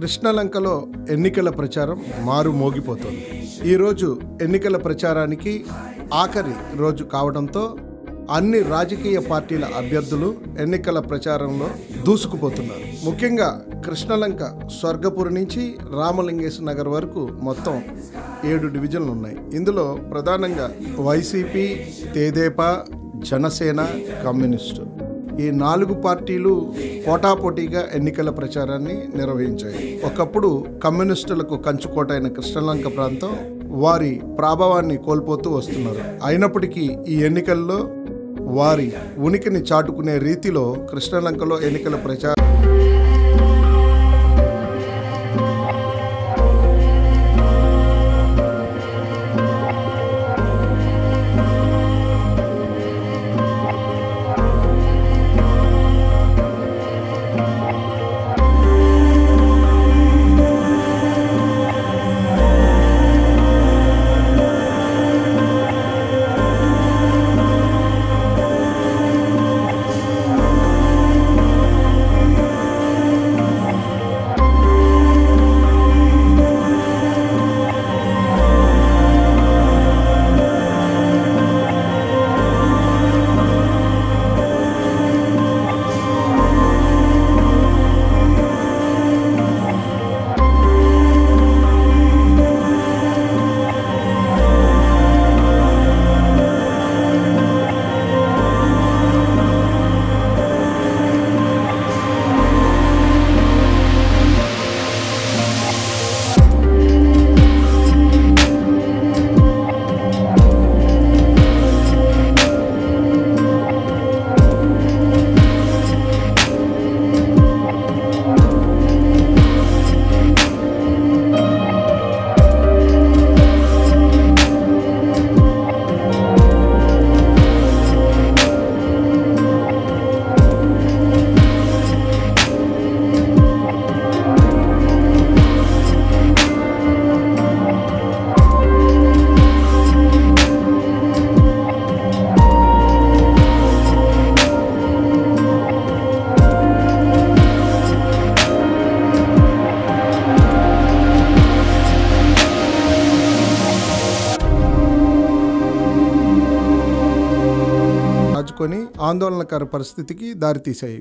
కృష్ణలంకలో ఎన్నికల ప్రచారం మారు మోగిపోతోంది. ఈరోజు ఎన్నికల ప్రచారానికి ఆఖరి రోజు కావడంతో అన్ని రాజకీయ పార్టీల అభ్యర్థులు ఎన్నికల ప్రచారంలో దూసుకుపోతున్నారు. ముఖ్యంగా కృష్ణలంక స్వర్గపురి నుంచి రామలింగేశ్వర నగర్ వరకు మొత్తం ఏడు డివిజన్లు ఉన్నాయి. ఇందులో ప్రధానంగా వైసీపీ తేదేపా జనసేన కమ్యూనిస్టు. ఈ నాలుగు పార్టీలు పోటాపోటీగా ఎన్నికల ప్రచారాన్ని నిర్వహించాయి. ఒకప్పుడు కమ్యూనిస్టులకు కంచుకోట అయిన కృష్ణలంక ప్రాంతం వారి ప్రాభవాన్ని కోల్పోతూ వస్తున్నారు. అయినప్పటికీ ఈ ఎన్నికల్లో వారి ఉనికిని చాటుకునే రీతిలో కృష్ణలంకలో ఎన్నికల ప్రచారం రాజుకొని ఆందోళనకర పరిస్థితికి దారితీశాయి.